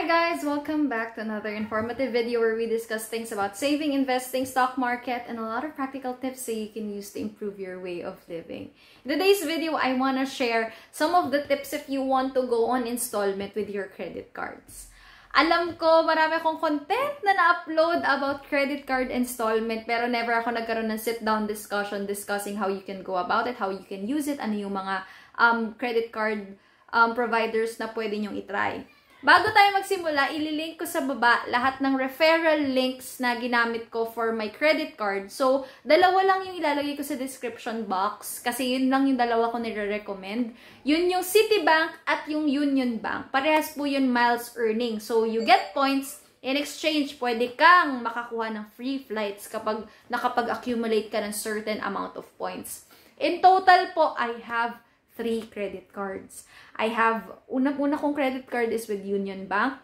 Hi guys! Welcome back to another informative video where we discuss things about saving, investing, stock market, and a lot of practical tips that you can use to improve your way of living. In today's video, I want to share some of the tips if you want to go on installment with your credit cards. Alam ko, marami akong content na na-upload about credit card installment pero never ako nagkaroon ng sit-down discussion discussing how you can go about it, how you can use it, ano yung mga um, credit card um, providers na pwede nyong itry. Bago tayo magsimula, ililink ko sa baba lahat ng referral links na ginamit ko for my credit card. So, dalawa lang yung ilalagay ko sa description box kasi yun lang yung dalawa ko nire-recommend. Yun yung Citibank at yung Union Bank. Parehas po yun miles earning. So, you get points In exchange, pwede kang makakuha ng free flights kapag nakapag-accumulate ka ng certain amount of points. In total po, I have three credit cards. I have, unang-una kong credit card is with Union Bank,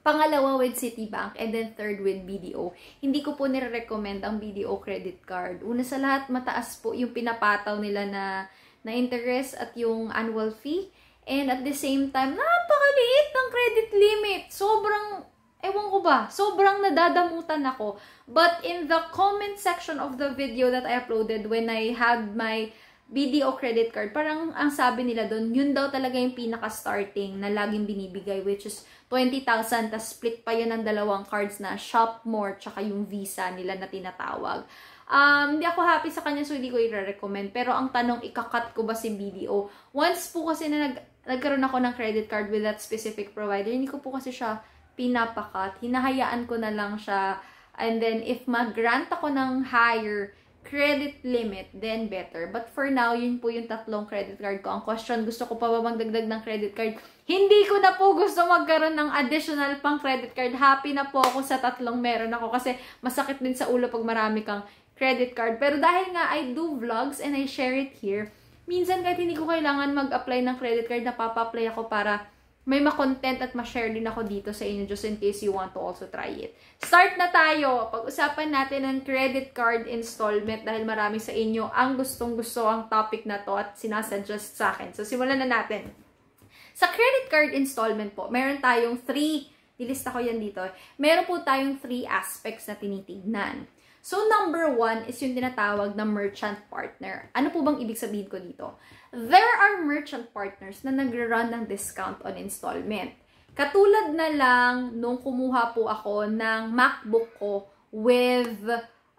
pangalawa with Citibank, and then third with BDO. Hindi ko po nire-recommend ang BDO credit card. Una sa lahat, mataas po yung pinapataw nila na, na interest at yung annual fee. And at the same time, napakaliit ng credit limit. Sobrang, ewan ko ba, sobrang nadadamutan ako. But in the comment section of the video that I uploaded when I had my BDO credit card, parang ang sabi nila doon, yun daw talaga yung pinaka-starting na laging binibigay, which is 20,000, tas split pa yun ng dalawang cards na Shop More, tsaka yung Visa nila na tinatawag. Um, hindi ako happy sa kanya, so hindi ko i-recommend. Pero ang tanong, ikakat ko ba si BDO? Once po kasi na nag, nagkaroon ako ng credit card with that specific provider, hindi ko po kasi siya pinapakat. Hinahayaan ko na lang siya. And then, if mag-grant ako ng higher credit limit, then better. But for now, yun po yung tatlong credit card ko. Ang question, gusto ko pa ba magdagdag ng credit card? Hindi ko na po gusto magkaroon ng additional pang credit card. Happy na po ako sa tatlong meron ako kasi masakit din sa ulo pag marami kang credit card. Pero dahil nga I do vlogs and I share it here, minsan kahit hindi ko kailangan mag-apply ng credit card, napapa-apply ako para may ma-content at ma-share din ako dito sa inyo just in case you want to also try it. Start na tayo! Pag-usapan natin ng credit card installment dahil marami sa inyo ang gustong-gusto ang topic na to at sinasuggest sa akin. So, simulan na natin. Sa credit card installment po, meron tayong three, nilista ko yan dito, meron po tayong three aspects na tinitignan. So, number one is yung tinatawag na merchant partner. Ano po bang ibig sabihin ko dito? There are merchant partners na nagre-run ng discount on installment. Katulad na lang nung kumuha po ako ng MacBook ko with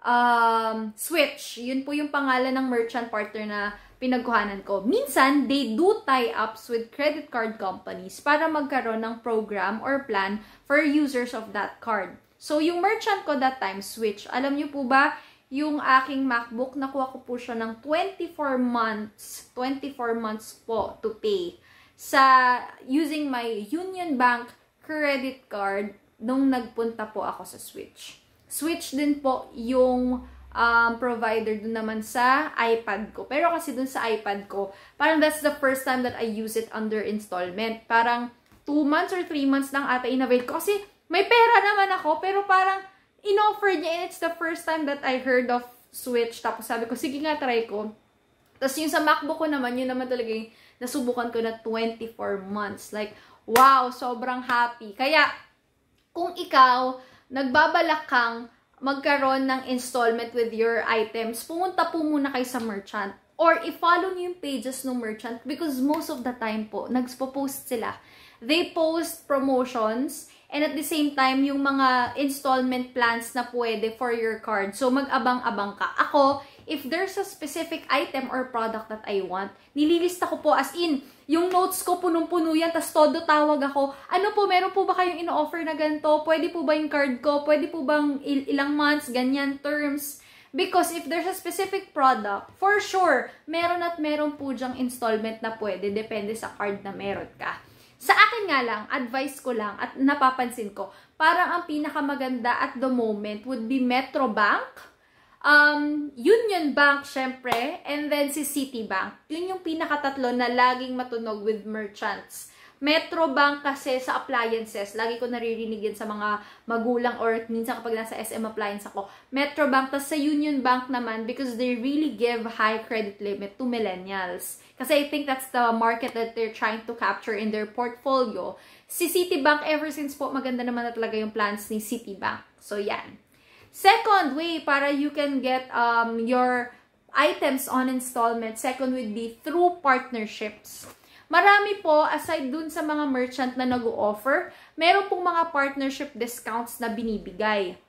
um, Switch. Yun po yung pangalan ng merchant partner na pinagkuhanan ko. Minsan, they do tie-ups with credit card companies para magkaroon ng program or plan for users of that card. So, yung merchant ko that time, Switch, alam niyo po ba, yung aking MacBook, nakuha ko po siya ng 24 months, 24 months po to pay sa using my Union Bank credit card nung nagpunta po ako sa Switch. Switch din po yung um, provider dun naman sa iPad ko. Pero kasi dun sa iPad ko, parang that's the first time that I use it under installment. Parang 2 months or 3 months lang ata in-avail ko. Kasi may pera naman ako, pero parang in-offer niya and it's the first time that I heard of Switch. Tapos sabi ko, sige nga, try ko. Tapos yung sa MacBook ko naman, yun naman talaga yung nasubukan ko na 24 months. Like, wow, sobrang happy. Kaya, kung ikaw, nagbabalak kang magkaroon ng installment with your items, pumunta po muna kayo sa merchant. Or, i-follow niyo yung pages ng merchant because most of the time po, nagpo-post sila. They post promotions And at the same time, yung mga installment plans na pwede for your card. So, mag-abang-abang ka. Ako, if there's a specific item or product that I want, nililista ko po as in, yung notes ko punong-puno yan, tas todo tawag ako, ano po, meron po ba kayong ino-offer na ganito? Pwede po ba yung card ko? Pwede po bang il ilang months, ganyan, terms? Because if there's a specific product, for sure, meron at meron po dyang installment na pwede, depende sa card na meron ka. Sa akin nga lang, advice ko lang at napapansin ko, parang ang pinakamaganda at the moment would be Metro Bank, um, Union Bank, syempre, and then si Citibank. Yun yung pinakatatlo na laging matunog with merchants. Metrobank kasi sa appliances, lagi ko naririnig yan sa mga magulang or minsan kapag nasa SM appliance ako. Metrobank, tas sa Union Bank naman because they really give high credit limit to millennials. Kasi I think that's the market that they're trying to capture in their portfolio. Si Citibank, ever since po, maganda naman na talaga yung plans ni Citibank. So, yan. Second way para you can get um, your items on installment, second would be through partnerships. Marami po, aside dun sa mga merchant na nag-offer, meron pong mga partnership discounts na binibigay.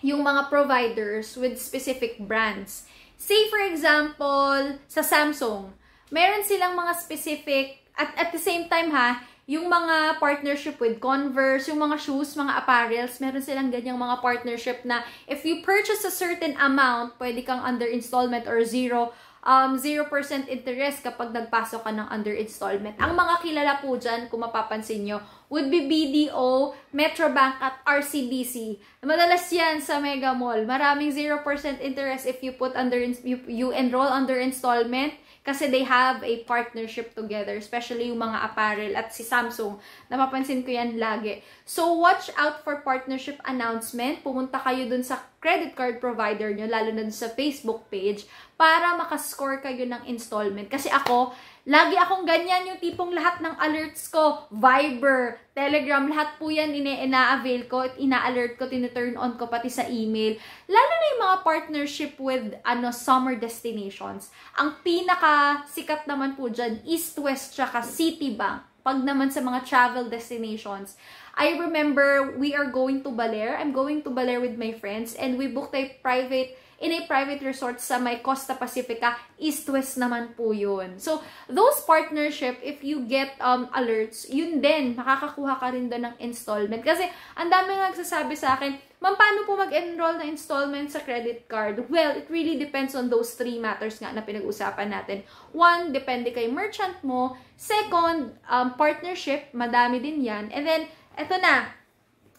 Yung mga providers with specific brands. Say for example, sa Samsung, meron silang mga specific, at at the same time ha, yung mga partnership with Converse, yung mga shoes, mga apparels, meron silang ganyang mga partnership na if you purchase a certain amount, pwede kang under installment or zero um, 0% interest kapag nagpasok ka ng under installment. Ang mga kilala po dyan, kung mapapansin nyo, would be BDO, Metrobank, at RCBC. Madalas yan sa Mega Mall. Maraming 0% interest if you put under, you, you enroll under installment kasi they have a partnership together, especially yung mga apparel at si Samsung. Napapansin ko yan lagi. So, watch out for partnership announcement. Pumunta kayo dun sa credit card provider nyo, lalo na dun sa Facebook page, para makascore kayo ng installment. Kasi ako, lagi akong ganyan yung tipong lahat ng alerts ko, Viber, Telegram, lahat po yan ina-avail ko at ina-alert ko, tinu-turn on ko pati sa email. Lalo na yung mga partnership with ano summer destinations. Ang pinaka sikat naman po dyan, East West tsaka Citibank. Pag naman sa mga travel destinations, I remember we are going to Baler. I'm going to Baler with my friends and we booked a private in a private resort sa may Costa Pacifica, east-west naman po yun. So, those partnership, if you get um, alerts, yun din, makakakuha ka rin doon ng installment. Kasi, ang dami nagsasabi sa akin, Ma'am, paano po mag-enroll na installment sa credit card? Well, it really depends on those three matters nga na pinag-usapan natin. One, depende kay merchant mo. Second, um, partnership, madami din yan. And then, eto na,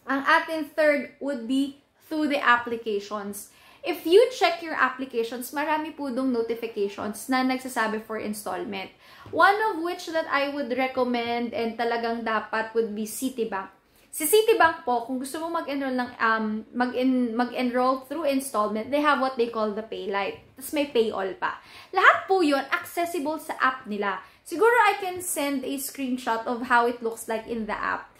ang ating third would be through the applications. If you check your applications, marami po dong notifications na nagsasabi for installment. One of which that I would recommend and talagang dapat would be Citibank. Si Citibank po, kung gusto mo mag-enroll ng um mag-en mag-enroll through installment, they have what they call the Paylight. Tapos may pay all pa. Lahat po 'yon accessible sa app nila. Siguro I can send a screenshot of how it looks like in the app.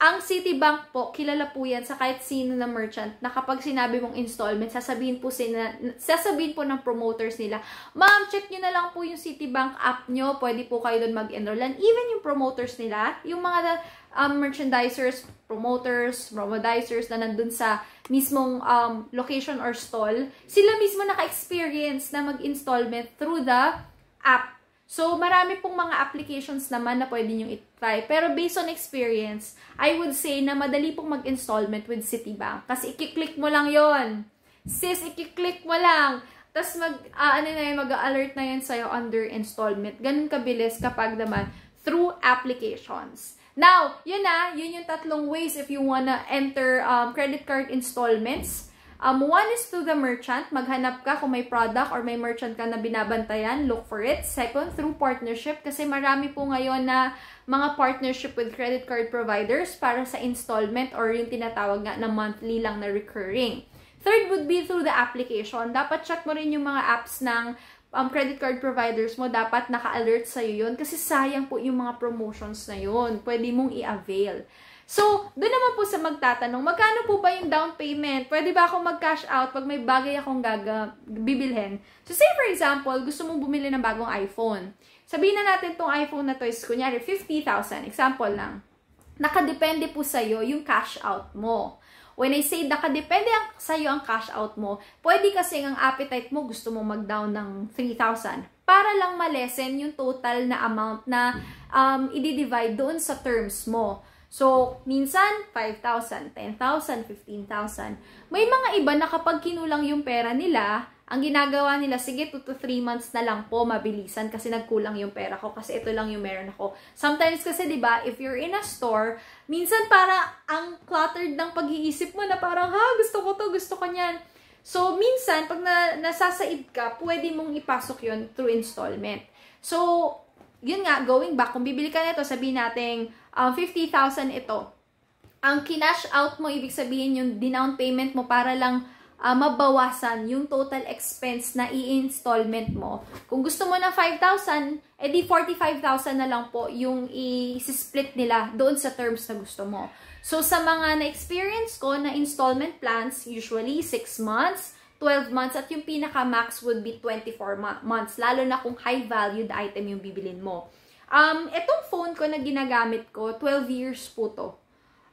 Ang Citibank po, kilala po yan sa kahit sino na merchant na kapag sinabi mong installment, sasabihin po, sina, sasabihin po ng promoters nila, ma'am, check nyo na lang po yung Citibank app nyo, pwede po kayo doon mag-enroll. And even yung promoters nila, yung mga um, merchandisers, promoters, promodizers na nandun sa mismong um, location or stall, sila mismo naka-experience na mag-installment through the app So, marami pong mga applications naman na pwede nyo i-try. Pero based on experience, I would say na madali pong mag-installment with Citibank. Kasi i-click mo lang yon Sis, i-click mo lang. Tapos mag, uh, ano na yun, mag-alert na yun sa'yo under installment. Ganun kabilis kapag naman through applications. Now, yun na, yun yung tatlong ways if you wanna enter um, credit card installments Um, one is to the merchant. Maghanap ka kung may product or may merchant ka na binabantayan. Look for it. Second, through partnership. Kasi marami po ngayon na mga partnership with credit card providers para sa installment or yung tinatawag nga na monthly lang na recurring. Third would be through the application. Dapat check mo rin yung mga apps ng um, credit card providers mo, dapat naka-alert sa'yo yun kasi sayang po yung mga promotions na yun. Pwede mong i-avail. So, doon naman po sa magtatanong, magkano po ba yung down payment? Pwede ba akong mag-cash out pag may bagay akong gaga bibilhin? So, say for example, gusto mong bumili ng bagong iPhone. Sabihin na natin tong iPhone na to is, kunyari, 50,000. Example lang. Nakadepende po sa'yo yung cash out mo. When I say nakadepende ang, sa'yo ang cash out mo, pwede kasi ang appetite mo gusto mo mag-down ng 3,000 para lang malesen yung total na amount na um, i-divide doon sa terms mo. So, minsan, 5,000, 10,000, 15,000. May mga iba na kapag kinulang yung pera nila, ang ginagawa nila, sige, 2 to 3 months na lang po, mabilisan kasi nagkulang yung pera ko kasi ito lang yung meron ako. Sometimes kasi, di ba, if you're in a store, minsan para ang cluttered ng pag-iisip mo na parang, ha, gusto ko to, gusto ko niyan. So, minsan, pag na, nasasaid ka, pwede mong ipasok yon through installment. So, yun nga, going back, kung bibili ka nito, sabihin natin, um, 50,000 ito. Ang kinash out mo, ibig sabihin yung dinown payment mo para lang uh, mabawasan yung total expense na i-installment mo. Kung gusto mo ng 5,000, edi 45,000 na lang po yung i-split nila doon sa terms na gusto mo. So, sa mga na-experience ko na installment plans, usually 6 months, 12 months, at yung pinaka-max would be 24 months, lalo na kung high-valued item yung bibilin mo. Um, itong phone ko na ginagamit ko, 12 years po to.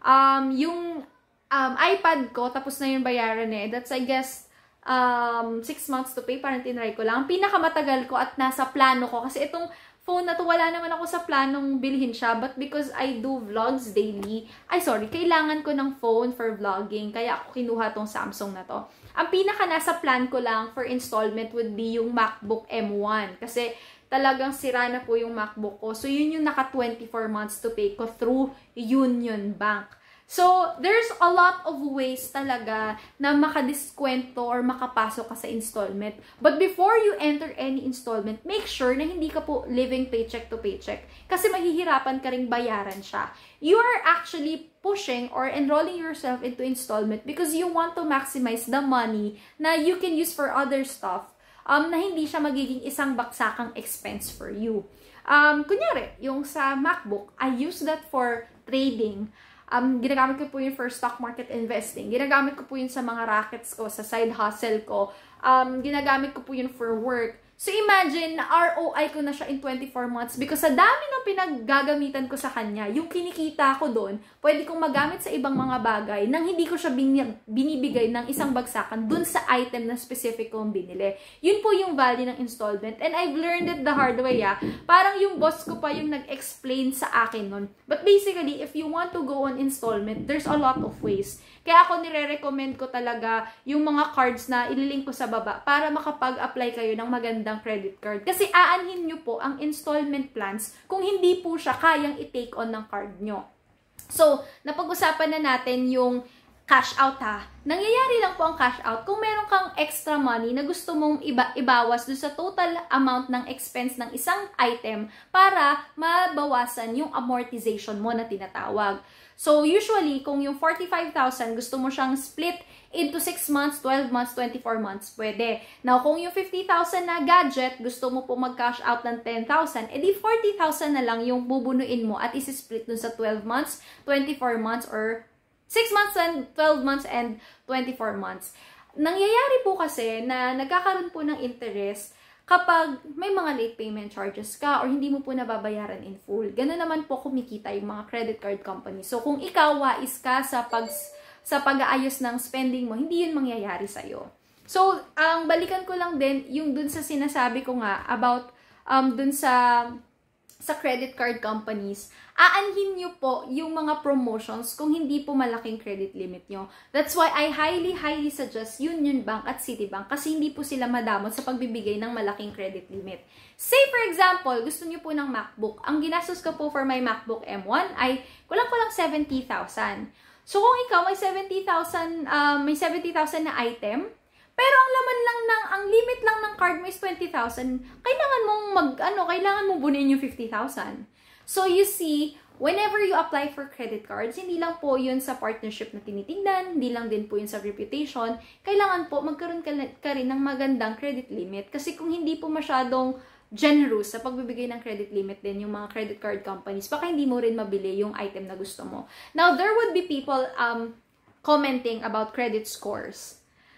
Um, yung um, iPad ko, tapos na yung bayaran eh. That's, I guess, um, 6 months to pay. Parang tinry ko lang. Pinakamatagal ko at nasa plano ko. Kasi itong phone na to, wala naman ako sa planong bilhin siya. But because I do vlogs daily, ay sorry, kailangan ko ng phone for vlogging. Kaya ako kinuha tong Samsung na to. Ang pinaka nasa plan ko lang for installment would be yung MacBook M1. Kasi talagang sira na po yung MacBook ko. So, yun yung naka 24 months to pay ko through Union Bank. So, there's a lot of ways talaga na makadiskwento or makapasok ka sa installment. But before you enter any installment, make sure na hindi ka po living paycheck to paycheck. Kasi mahihirapan ka ring bayaran siya. You are actually pushing or enrolling yourself into installment because you want to maximize the money na you can use for other stuff um, na hindi siya magiging isang baksakang expense for you. Um, kunyari, yung sa MacBook, I use that for trading um, ginagamit ko po yun for stock market investing. Ginagamit ko po yun sa mga rackets ko, sa side hustle ko. Um, ginagamit ko po yun for work. So imagine, ROI ko na siya in 24 months because sa dami ng pinaggagamitan ko sa kanya, yung kinikita ko doon, pwede kong magamit sa ibang mga bagay nang hindi ko siya binibigay ng isang bagsakan doon sa item na specific kong binili. Yun po yung value ng installment. And I've learned it the hard way, ah. Parang yung boss ko pa yung nag-explain sa akin nun. But basically, if you want to go on installment, there's a lot of ways. Kaya ako nire-recommend ko talaga yung mga cards na ililink ko sa baba para makapag-apply kayo ng magandang credit card. Kasi aanhin nyo po ang installment plans kung hindi po siya kayang i-take on ng card nyo. So, napag-usapan na natin yung cash out ha. Nangyayari lang po ang cash out kung meron kang extra money na gusto mong iba ibawas do sa total amount ng expense ng isang item para mabawasan yung amortization mo na tinatawag. So, usually, kung yung 45,000, gusto mo siyang split into 6 months, 12 months, 24 months, pwede. Now, kung yung 50,000 na gadget, gusto mo po mag-cash out ng 10,000, edi 40,000 na lang yung bubunuin mo at isi-split dun sa 12 months, 24 months, or 6 months and 12 months and 24 months. Nangyayari po kasi na nagkakaroon po ng interest kapag may mga late payment charges ka or hindi mo po nababayaran in full. Ganun naman po kumikita yung mga credit card company. So, kung ikaw wais ka sa pag sa pag-aayos ng spending mo, hindi yun mangyayari sa'yo. So, ang balikan ko lang din, yung dun sa sinasabi ko nga about um, dun sa sa credit card companies, aanhin nyo po yung mga promotions kung hindi po malaking credit limit nyo. That's why I highly, highly suggest Union Bank at Citibank kasi hindi po sila madamot sa pagbibigay ng malaking credit limit. Say for example, gusto nyo po ng MacBook. Ang ginastos ko po for my MacBook M1 ay kulang-kulang 70,000. So kung ikaw may 70,000 uh, may 70,000 na item, pero ang laman lang ng, ang limit lang ng card mo is 20,000. Kailangan mong mag, ano, kailangan mong bunin yung 50,000. So, you see, whenever you apply for credit cards, hindi lang po yun sa partnership na tinitingnan, hindi lang din po yun sa reputation. Kailangan po magkaroon ka, ka rin ng magandang credit limit. Kasi kung hindi po masyadong generous sa pagbibigay ng credit limit din yung mga credit card companies, baka hindi mo rin mabili yung item na gusto mo. Now, there would be people um, commenting about credit scores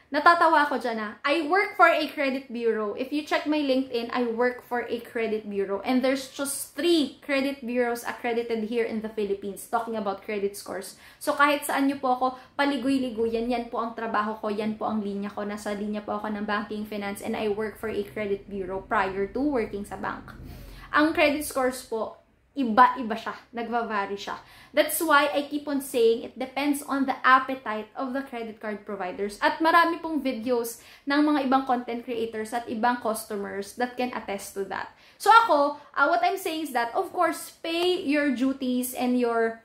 natatawa ako dyan ah. I work for a credit bureau. If you check my LinkedIn, I work for a credit bureau. And there's just three credit bureaus accredited here in the Philippines talking about credit scores. So kahit saan nyo po ako paligoy-ligoyan, yan po ang trabaho ko, yan po ang linya ko. Nasa linya po ako ng banking finance and I work for a credit bureau prior to working sa bank. Ang credit scores po, iba-iba siya. Nagva-vary siya. That's why I keep on saying it depends on the appetite of the credit card providers. At marami pong videos ng mga ibang content creators at ibang customers that can attest to that. So ako, uh, what I'm saying is that, of course, pay your duties and your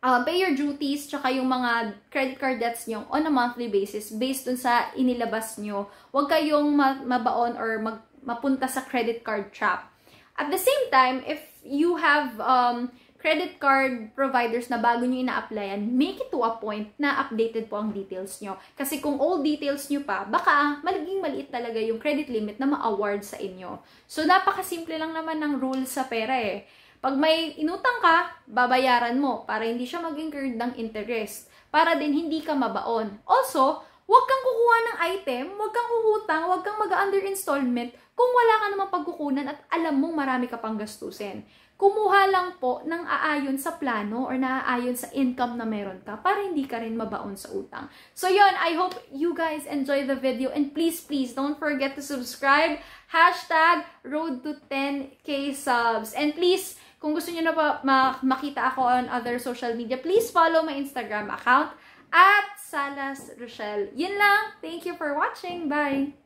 uh, pay your duties tsaka yung mga credit card debts nyo on a monthly basis based dun sa inilabas nyo. Huwag kayong mabaon or mag mapunta sa credit card trap. At the same time, if you have um, credit card providers na bago nyo ina-applyan, make it to a point na updated po ang details nyo. Kasi kung old details nyo pa, baka malaging maliit talaga yung credit limit na ma-award sa inyo. So, napakasimple lang naman ng rules sa pera eh. Pag may inutang ka, babayaran mo para hindi siya mag-incurred ng interest. Para din hindi ka mabaon. Also, huwag kang kukuha ng item, huwag kang uhutang, huwag kang mag-under installment kung wala ka namang pagkukunan at alam mong marami ka pang gastusin kumuha lang po ng aayon sa plano or naaayon sa income na meron ka para hindi ka rin mabaon sa utang. So yun, I hope you guys enjoy the video and please, please don't forget to subscribe. Hashtag road to 10k subs. And please, kung gusto niyo na pa makita ako on other social media, please follow my Instagram account at Salas Rochelle. Yun lang. Thank you for watching. Bye!